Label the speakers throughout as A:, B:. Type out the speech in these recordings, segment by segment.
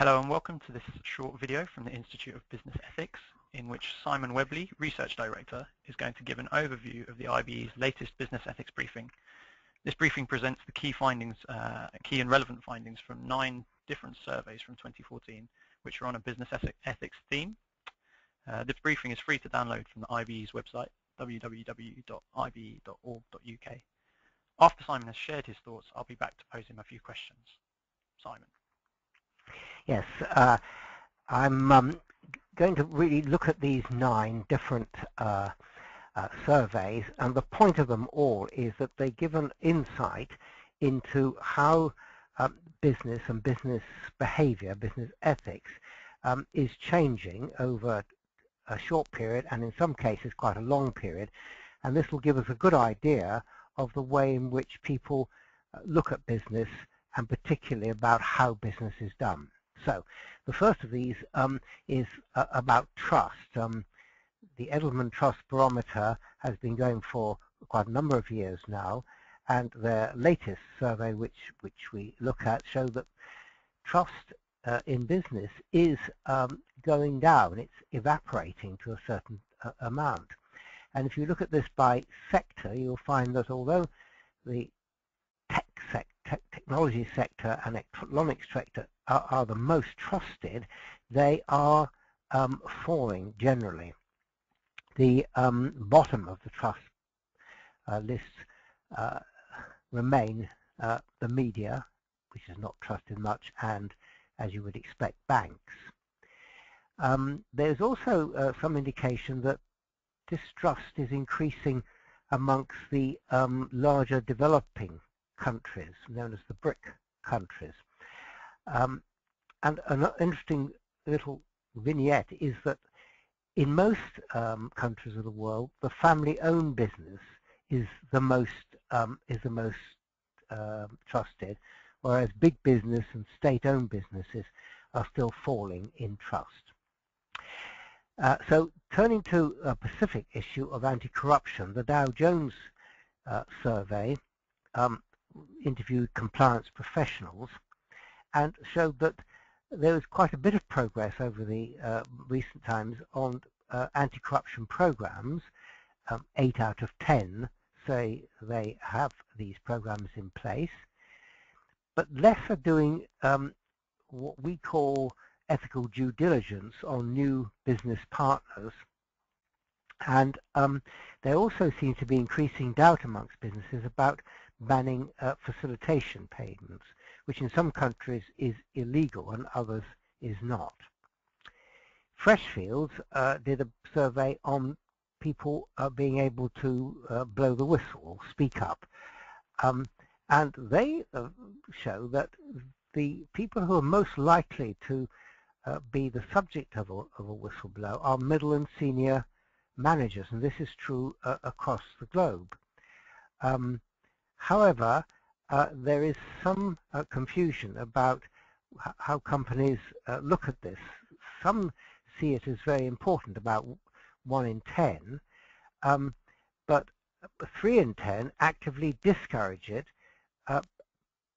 A: Hello and welcome to this short video from the Institute of Business Ethics in which Simon Webley, Research Director, is going to give an overview of the IBE's latest business ethics briefing. This briefing presents the key findings, uh, key and relevant findings from nine different surveys from 2014 which are on a business ethics theme. Uh, this briefing is free to download from the IBE's website www.ibe.org.uk. After Simon has shared his thoughts, I'll be back to pose him a few questions. Simon.
B: Yes, uh, I'm um, going to really look at these nine different uh, uh, surveys, and the point of them all is that they give an insight into how um, business and business behavior, business ethics, um, is changing over a short period, and in some cases quite a long period, and this will give us a good idea of the way in which people uh, look at business and particularly about how business is done. So the first of these um, is uh, about trust. Um, the Edelman Trust Barometer has been going for quite a number of years now, and their latest survey, which which we look at, show that trust uh, in business is um, going down. It's evaporating to a certain uh, amount. And if you look at this by sector, you'll find that although the technology sector and electronics sector are, are the most trusted, they are um, falling generally. The um, bottom of the trust uh, list uh, remain uh, the media, which is not trusted much, and as you would expect, banks. Um, there's also uh, some indication that distrust is increasing amongst the um, larger developing countries, known as the BRIC countries. Um, and an interesting little vignette is that in most um, countries of the world, the family-owned business is the most um, is the most uh, trusted, whereas big business and state-owned businesses are still falling in trust. Uh, so turning to a specific issue of anti-corruption, the Dow Jones uh, survey um, interviewed compliance professionals and showed that there was quite a bit of progress over the uh, recent times on uh, anti-corruption programs. Um, eight out of ten say they have these programs in place, but less are doing um, what we call ethical due diligence on new business partners. And um, there also seems to be increasing doubt amongst businesses about banning uh, facilitation payments, which in some countries is illegal and others is not. Freshfields uh, did a survey on people uh, being able to uh, blow the whistle, speak up. Um, and they uh, show that the people who are most likely to uh, be the subject of a, of a whistleblow are middle and senior managers, and this is true across the globe. Um, However, uh, there is some uh, confusion about how companies uh, look at this. Some see it as very important, about 1 in 10, um, but 3 in 10 actively discourage it, uh,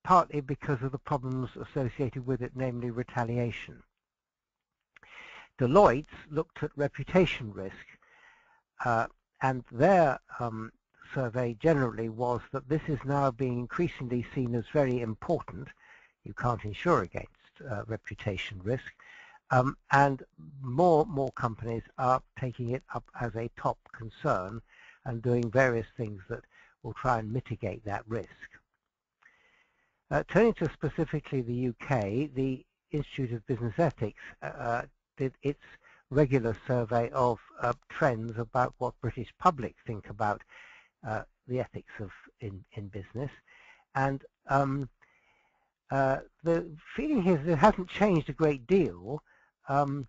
B: partly because of the problems associated with it, namely retaliation. Deloitte looked at reputation risk, uh, and their um, survey generally was that this is now being increasingly seen as very important. You can't insure against uh, reputation risk. Um, and more more companies are taking it up as a top concern and doing various things that will try and mitigate that risk. Uh, turning to specifically the UK, the Institute of Business Ethics uh, did its regular survey of uh, trends about what British public think about uh, the ethics of in in business, and um, uh, the feeling here is it hasn't changed a great deal um,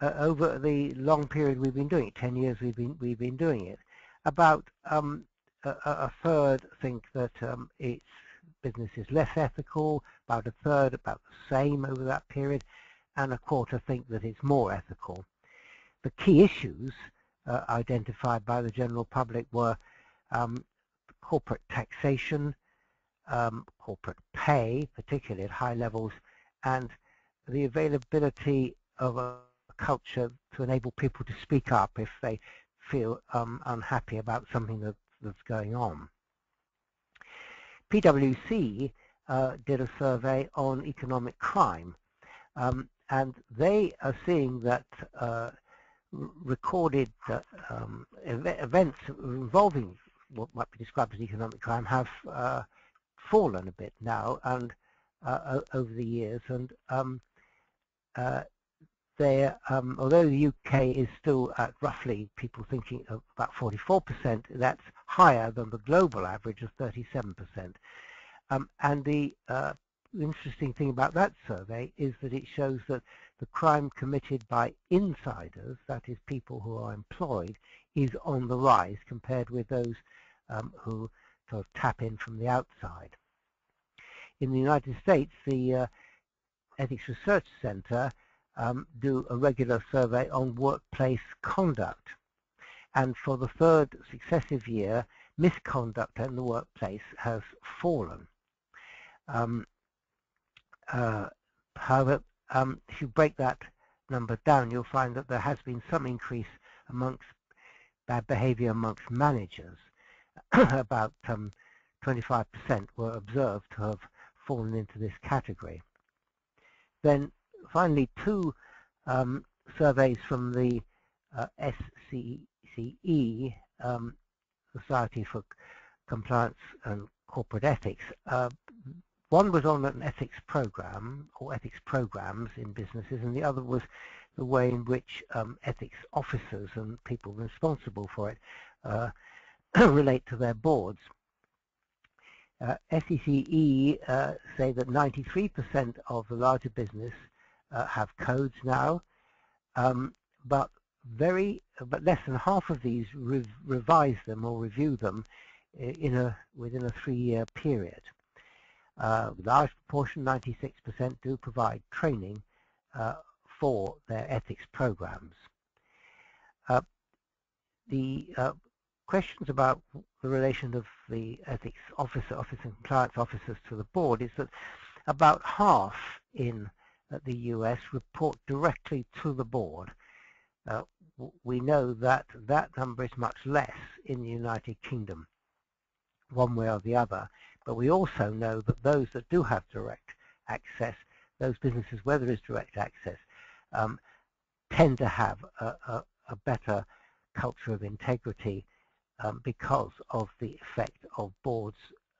B: uh, over the long period we've been doing it. Ten years we've been we've been doing it. About um, a, a, third think that um, its business is less ethical. About a third about the same over that period, and a quarter think that it's more ethical. The key issues uh, identified by the general public were um, corporate taxation, um, corporate pay, particularly at high levels, and the availability of a culture to enable people to speak up if they feel um, unhappy about something that, that's going on. PwC uh, did a survey on economic crime, um, and they are seeing that uh, recorded uh, um, ev events involving what might be described as economic crime have uh, fallen a bit now and uh, over the years, and um, uh, they, um, although the UK is still at roughly people thinking of about 44%, that's higher than the global average of 37%. Um, and the uh, interesting thing about that survey is that it shows that the crime committed by insiders, that is people who are employed, is on the rise compared with those um, who sort of tap in from the outside. In the United States, the uh, Ethics Research Center um, do a regular survey on workplace conduct. And for the third successive year, misconduct in the workplace has fallen. Um, uh, however, um, if you break that number down, you'll find that there has been some increase amongst bad behavior amongst managers. About 25% um, were observed to have fallen into this category. Then finally, two um, surveys from the uh, SCCE, um, Society for Compliance and Corporate Ethics. Uh, one was on an ethics program or ethics programs in businesses, and the other was the way in which um, ethics officers and people responsible for it uh, relate to their boards. Uh, SCCE uh, say that 93% of the larger business uh, have codes now, um, but very, but less than half of these rev revise them or review them in a within a three-year period. Uh, large proportion, 96%, do provide training uh, for their ethics programs. Uh, the uh, questions about the relation of the ethics officer, office and compliance officers to the board is that about half in the US report directly to the board. Uh, we know that that number is much less in the United Kingdom, one way or the other. But we also know that those that do have direct access, those businesses where there is direct access, um, tend to have a, a, a, better culture of integrity um, because of the effect of boards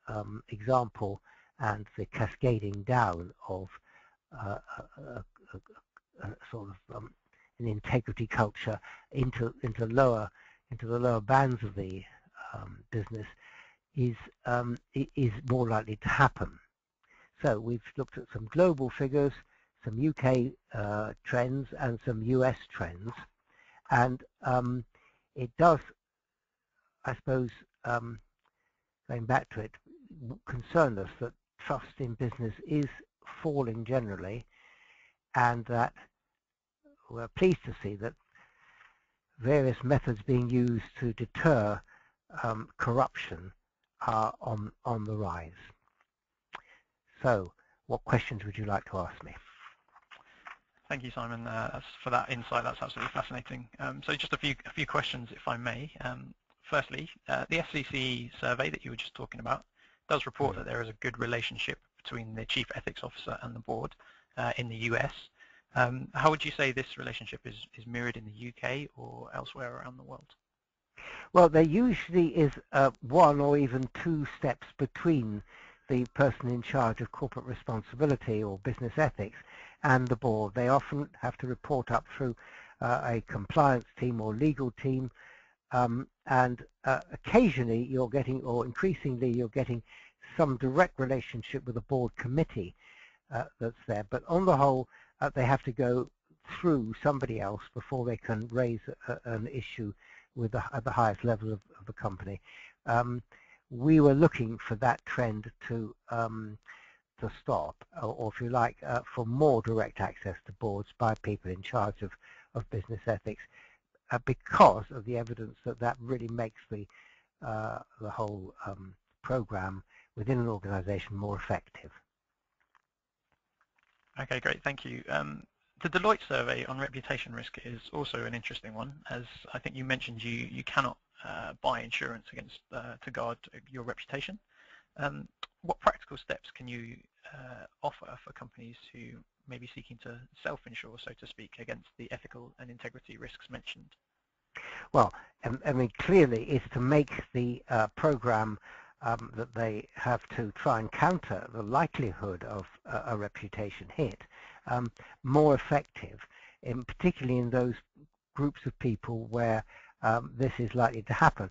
B: um, example and the cascading down of uh, a, a, sort of um, an integrity culture into into lower into the lower bands of the um, business is um, is more likely to happen. So we've looked at some global figures, some UK uh, trends and some US trends, and um, it does, I suppose, um, going back to it, concern us that trust in business is falling generally and that we're pleased to see that various methods being used to deter um, corruption are on, on the rise. So what questions would you like to ask me?
A: Thank you, Simon, uh, for that insight. That's absolutely fascinating. Um, so just a few, a few questions, if I may. Um, firstly, uh, the SCC survey that you were just talking about does report mm. that there is a good relationship between the chief ethics officer and the board uh, in the US. Um, how would you say this relationship is, is mirrored in the UK or elsewhere around the world?
B: Well, there usually is uh, one or even two steps between the person in charge of corporate responsibility or business ethics and the board. They often have to report up through uh, a compliance team or legal team um, and uh, occasionally you're getting, or increasingly you're getting some direct relationship with the board committee uh, that's there. But on the whole, uh, they have to go through somebody else before they can raise a, an issue with the, at the highest level of, of the company. Um, we were looking for that trend to um, to stop, or, if you like, uh, for more direct access to boards by people in charge of, of business ethics, uh, because of the evidence that that really makes the uh, the whole um, program within an organization more effective.
A: Okay, great, thank you. Um, the Deloitte survey on reputation risk is also an interesting one, as I think you mentioned you, you cannot uh, buy insurance against uh, to guard your reputation. Um, what practical steps can you offer for companies who may be seeking to self-insure, so to speak, against the ethical and integrity risks mentioned?
B: Well, I mean, clearly is to make the uh, program um, that they have to try and counter the likelihood of uh, a reputation hit um, more effective, in, particularly in those groups of people where um, this is likely to happen.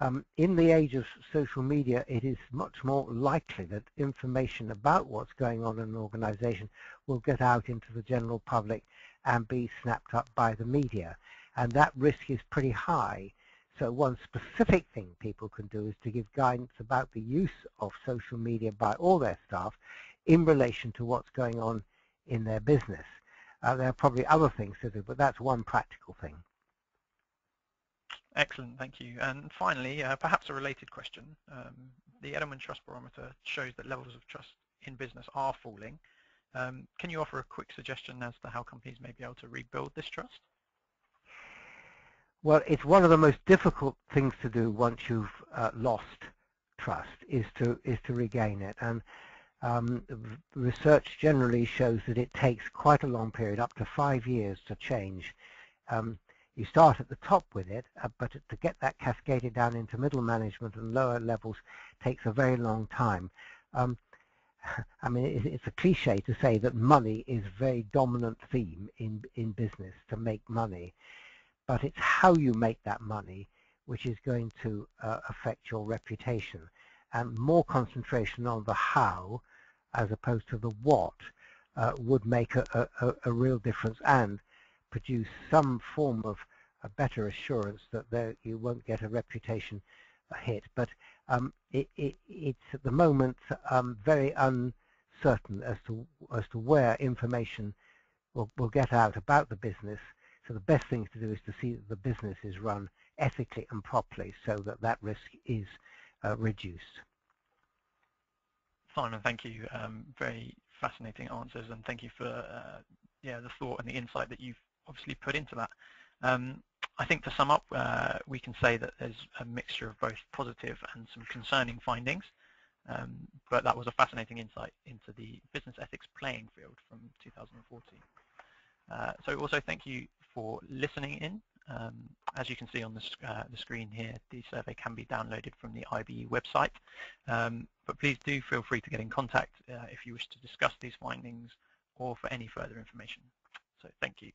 B: Um, in the age of social media, it is much more likely that information about what's going on in an organization will get out into the general public and be snapped up by the media. And that risk is pretty high so one specific thing people can do is to give guidance about the use of social media by all their staff in relation to what's going on in their business. Uh, there are probably other things to do, but that's one practical thing.
A: Excellent, thank you. And finally, uh, perhaps a related question. Um, the Edelman Trust Barometer shows that levels of trust in business are falling. Um, can you offer a quick suggestion as to how companies may be able to rebuild this trust?
B: Well, it's one of the most difficult things to do once you've uh, lost trust is to is to regain it. And um, research generally shows that it takes quite a long period, up to five years, to change. Um, you start at the top with it, uh, but to get that cascaded down into middle management and lower levels takes a very long time. Um, I mean, it's a cliche to say that money is a very dominant theme in in business to make money but it's how you make that money which is going to uh, affect your reputation. And more concentration on the how as opposed to the what uh, would make a, a, a, real difference and produce some form of a better assurance that you won't get a reputation hit. But um, it, it, it's at the moment um, very uncertain as to as to where information will, will get out about the business so the best thing to do is to see that the business is run ethically and properly so that that risk is uh, reduced.
A: Simon, thank you. Um, very fascinating answers, and thank you for uh, yeah the thought and the insight that you've obviously put into that. Um, I think to sum up, uh, we can say that there's a mixture of both positive and some concerning findings, um, but that was a fascinating insight into the business ethics playing field from 2014. Uh, so also thank you for listening in. Um, as you can see on the, uh, the, screen here, the survey can be downloaded from the IBE website. Um, but please do feel free to get in contact uh, if you wish to discuss these findings or for any further information. So thank you.